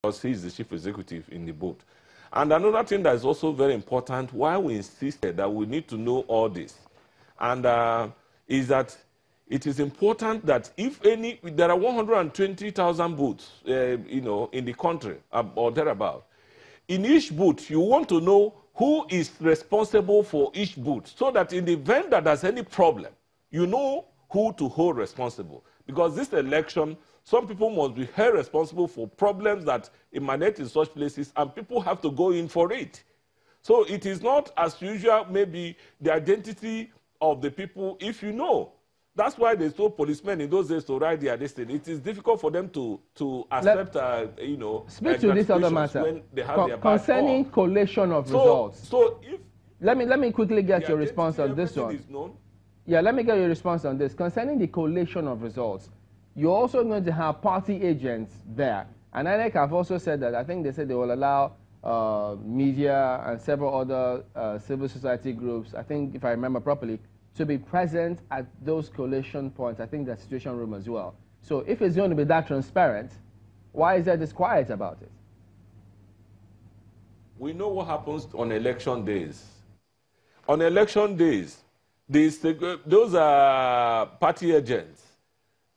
because he's the chief executive in the board. And another thing that is also very important, why we insisted that we need to know all this, and uh, is that it is important that if any, there are 120,000 booths, uh, you know, in the country uh, or thereabout. In each booth, you want to know who is responsible for each booth, so that in the event that there's any problem, you know who to hold responsible. Because this election, some people must be held responsible for problems that emanate in such places, and people have to go in for it. So it is not as usual, maybe the identity of the people, if you know. That's why they told policemen in those days to write their destiny. It is difficult for them to, to accept, uh, you know, speak uh, to this other matter. When they have Con their concerning collation of so, results. So if let me let me quickly get your response on this one. Yeah, let me get your response on this. Concerning the collation of results, you're also going to have party agents there. And INEC have also said that, I think they said they will allow uh, media and several other uh, civil society groups, I think if I remember properly, to be present at those collation points. I think the situation room as well. So if it's going to be that transparent, why is there this quiet about it? we know what happens on election days. On election days, these, those are party agents.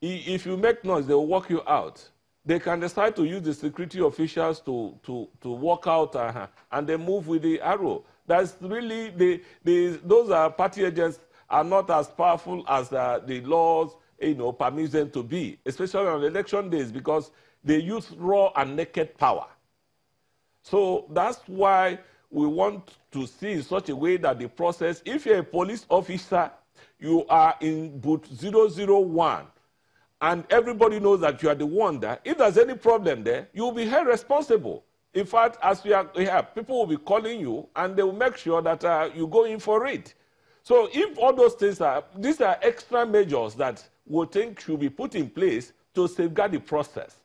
If you make noise, they will walk you out. They can decide to use the security officials to, to, to walk out uh, and they move with the arrow. That's really, the, the, those are party agents are not as powerful as uh, the laws you know, permit them to be, especially on election days because they use raw and naked power. So that's why we want to see in such a way that the process, if you're a police officer, you are in boot 001, and everybody knows that you are the one there. If there's any problem there, you will be held responsible. In fact, as we here, people will be calling you, and they will make sure that uh, you go in for it. So if all those things are, these are extra measures that we think should be put in place to safeguard the process.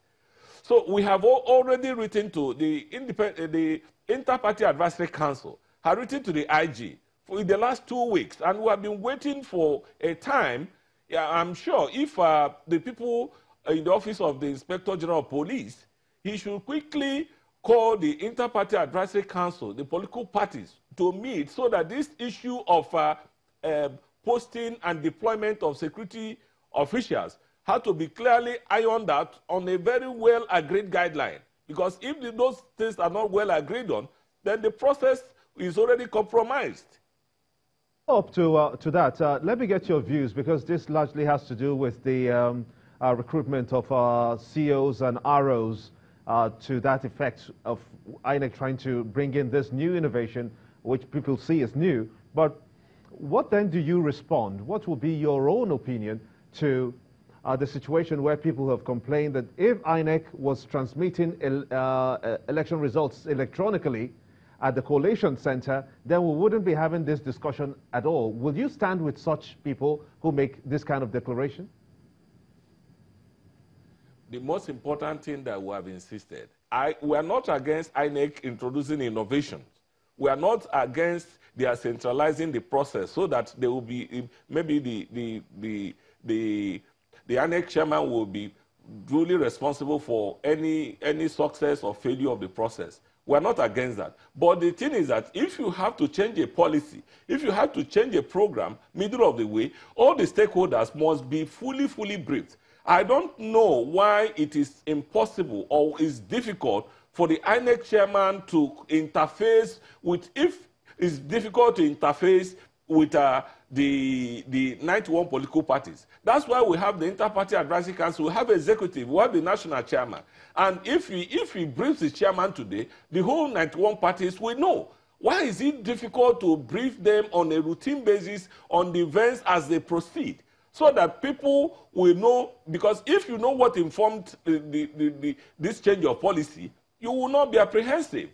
So we have al- already written to the, independent, the Inter-Party Advisory Council, have written to the IG for the last two weeks, and we have been waiting for a time. Yeah, I'm sure if uh, the people in the office of the Inspector General of Police, he should quickly call the Inter-Party Advisory Council, the political parties, to meet so that this issue of uh, uh, posting and deployment of security officials had to be clearly ironed out on a very well agreed guideline. Because if those things are not well agreed on, then the process is already compromised. Up to, uh, to that, uh, let me get your views because this largely has to do with the um, uh, recruitment of uh, CEOs and ROs uh, to that effect of INEC trying to bring in this new innovation, which people see as new. But what then do you respond? What will be your own opinion to uh, the situation where people have complained that if INEC was transmitting el election results electronically at the collation center, then we wouldn't be having this discussion at all. Will you stand with such people who make this kind of declaration? The most important thing that we have insisted, I, we are not against INEC introducing innovations. We are not against their centralizing the process so that there will be maybe the the the the, the INEC chairman will be duly responsible for any any success or failure of the process. We're not against that. But the thing is that if you have to change a policy, if you have to change a program middle of the way, all the stakeholders must be fully, fully briefed. I don't know why it is impossible or is difficult for the INEC chairman to interface with, if it's difficult to interface with uh, the, the 91 political parties. That's why we have the Inter-Party Advisory Council, we have executive, we have the national chairman. And if he, if he briefs the chairman today, the whole 91 parties will know. Why is it difficult to brief them on a routine basis on the events as they proceed? So that people will know, because if you know what informed the, the, the, the, this change of policy, you will not be apprehensive.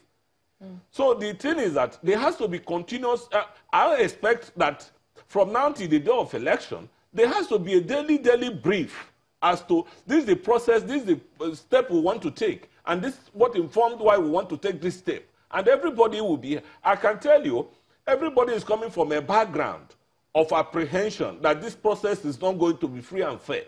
So the thing is that there has to be continuous. Uh, I expect that from now till the day of election, there has to be a daily, daily brief as to this is the process, this is the uh, step we want to take, and this is what informed why we want to take this step. And everybody will be. I can tell you, everybody is coming from a background of apprehension that this process is not going to be free and fair.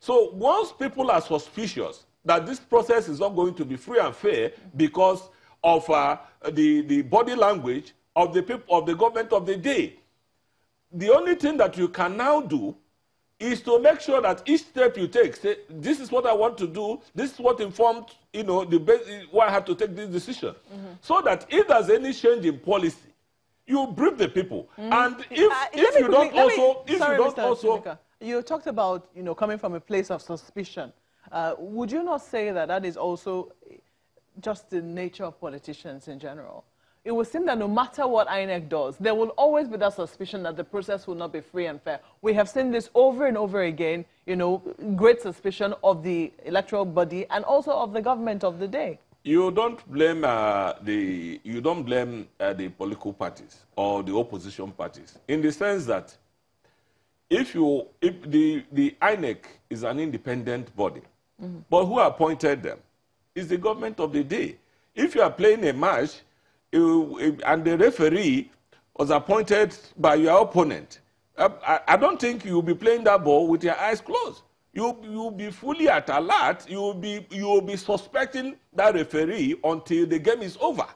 So once people are suspicious, that this process is not going to be free and fair because of uh, the, the body language of the people of the government of the day. The only thing that you can now do is to make sure that each step you take, say, this is what I want to do, this is what informed, you know, the why I have to take this decision. Mm -hmm. So that if there's any change in policy, you brief the people. Mm. And if, uh, if you don't also, me, if sorry, you don't Mr. also, Chimika, you talked about, you know, coming from a place of suspicion. Uh, would you not say that that is also just the nature of politicians in general? It would seem that no matter what INEC does, there will always be that suspicion that the process will not be free and fair. We have seen this over and over again, you know, great suspicion of the electoral body and also of the government of the day. You don't blame uh, the you don't blame uh, the political parties or the opposition parties in the sense that if you if the the INEC is an independent body, mm -hmm. but who appointed them is the government of the day. If you are playing a match and the referee was appointed by your opponent, uh, I, I don't think you'll be playing that ball with your eyes closed you you'll be fully at alert. You'll be you'll be suspecting that referee until the game is over.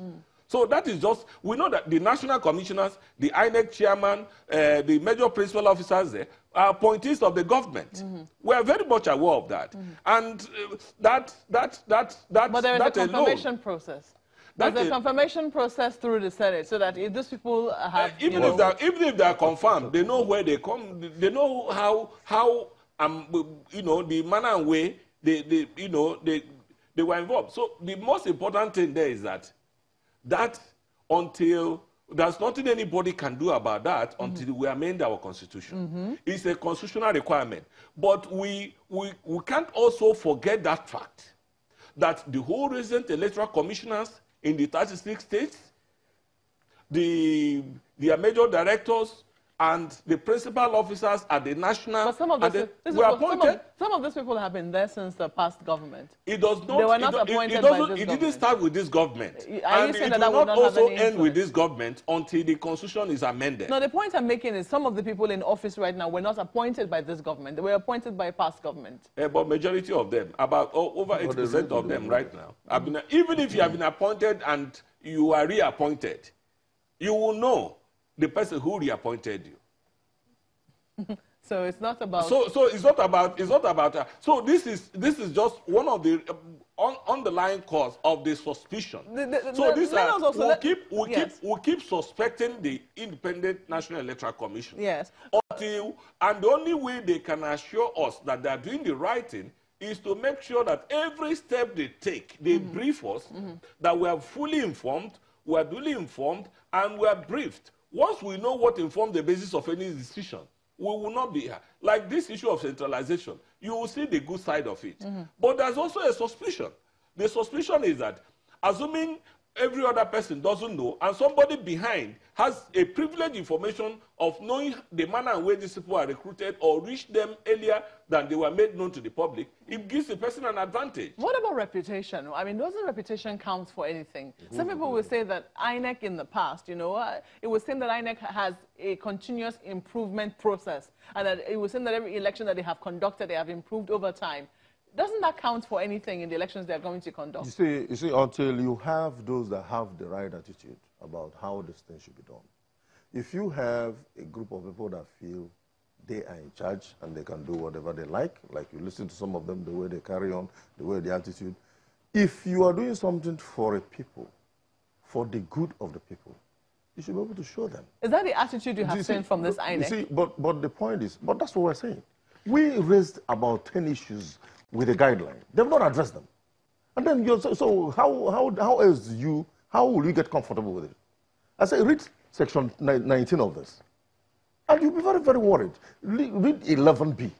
Mm. So that is just we know that the national commissioners, the INEC chairman, uh, the major principal officers there appointees of the government. Mm -hmm. We are very much aware of that, mm -hmm. and uh, that that that that. But there is a confirmation alone, process. There's a confirmation process through the Senate so that if these people have. Uh, even, if know, even if they are confirmed, they know where they come, they know how, how and you know the manner and way they, they you know they they were involved. So the most important thing there is that that until there's nothing anybody can do about that mm -hmm. until we amend our constitution. Mm -hmm. It's a constitutional requirement. But we, we, we can't also forget that fact that the whole recent electoral commissioners in the 36 states, the, their major directors, and the principal officers at the national but some of these, the, were appointed. Some of, some of, these people have been there since the past government. It does not. They were not it, appointed it, it by this It government. didn't start with this government, Are and you saying it that will that not, not also end influence? with this government until the constitution is amended. No, the point I'm making is some of the people in office right now were not appointed by this government. They were appointed by a past government. Uh, but majority of them, about oh, over 80 percent of them right now, have been, even if you have been appointed and you are reappointed, you will know the person who reappointed you. so it's not about. So so it's not about it's not about. Uh, so this is this is just one of the uh, underlying cause of the suspicion. The, the, so the, this uh, we'll keep we we'll yes. keep we we'll keep suspecting the Independent National Electoral Commission. Yes. Until and the only way they can assure us that they are doing the right thing is to make sure that every step they take, they mm -hmm. brief us, mm -hmm. that we are fully informed, we are duly informed, and we are briefed. Once we know what informs the basis of any decision, we will not be here. Like this issue of centralization, you will see the good side of it. Mm -hmm. But there's also a suspicion. The suspicion is that, assuming every other person doesn't know, and somebody behind has a privileged information of knowing the manner in which these people are recruited or reach them earlier than they were made known to the public, it gives the person an advantage. What about reputation? I mean, doesn't reputation count for anything? Some people will say that INEC in the past, you know, uh, it would seem that INEC has a continuous improvement process, and that it would seem that every election that they have conducted, they have improved over time. Doesn't that count for anything in the elections they're going to conduct? You see, you see, until you have those that have the right attitude about how this thing should be done, if you have a group of people that feel they are in charge and they can do whatever they like, like you listen to some of them, the way they carry on, the way the attitude, if you are doing something for a people, for the good of the people, you should be able to show them. Is that the attitude you have you seen see, from this INEC? You see, but, but the point is, but that's what we're saying. We raised about 10 issues with a guideline. They've not addressed them. And then you're, so, so how, how, how else do you, how will you get comfortable with it? I say, read section 19 of this. And you'll be very, very worried. Read 11b.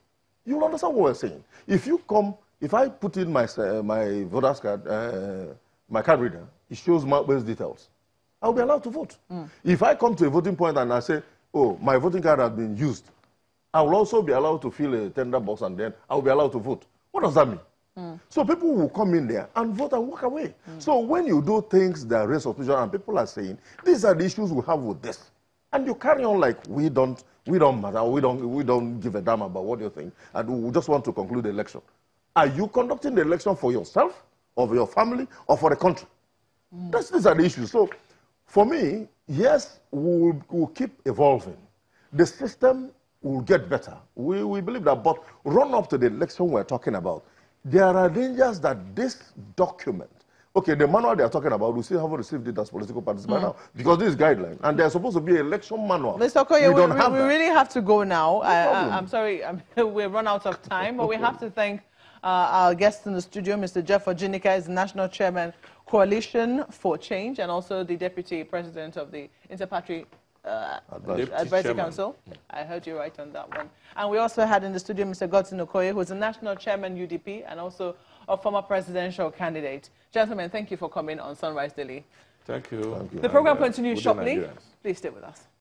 You'll understand what we're saying. If you come, if I put in my, uh, my voter's card, uh, my card reader, it shows my base details. I'll be allowed to vote. Mm. If I come to a voting point and I say, oh, my voting card has been used, I will also be allowed to fill a tender box and then I will be allowed to vote. What does that mean? Mm. So people will come in there and vote and walk away. Mm. So when you do things that raise suspicion and people are saying, these are the issues we have with this, and you carry on like we don't, we don't matter, we don't, we don't give a damn about what you think, and we just want to conclude the election. are you conducting the election for yourself, or for your family, or for the country? That's, these are the issues. So, for me, yes, we'll, we'll keep evolving. The system will get better. We, we believe that. But run up to the election we're talking about, there are dangers that this document, okay, the manual they are talking about, we still haven't received it as political parties by now because this is guideline. And there's supposed to be an election manual. Mr. Okoye, we, don't we, have we that. really have to go now. Problem. I, am sorry, I'm, we've run out of time, but we have to thank uh, our guest in the studio, Mr. Jeff Ojinika, is the National Chairman, Coalition for Change, and also the Deputy President of the Interparty uh, Advisory. Advisory Chairman. Council. I heard you right on that one. And we also had in the studio Mr. Godson Okoye, who is the National Chairman, UDP, and also a former presidential candidate. Gentlemen, thank you for coming on Sunrise Daily. Thank you. Thank you. The program uh, continues shortly. Please stay with us.